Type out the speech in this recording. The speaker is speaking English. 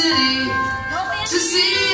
city to see.